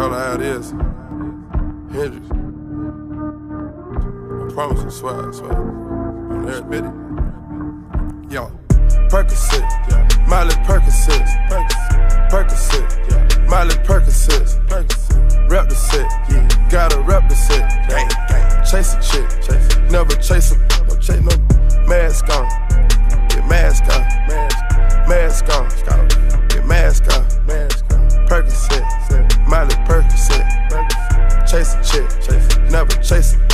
How it is. Hendrix. I promise you, swear, I swear. On every it. Yo. Percocet, yeah. Miley Percocet, Percocet, yeah. Miley Percocet. Rep the set, yeah. Gotta rep the set, gang, gang. Chase a chick, chase. Never chase a, no chase no mask on, get mask on, mask, on, mask on. chasing shit. Never chasing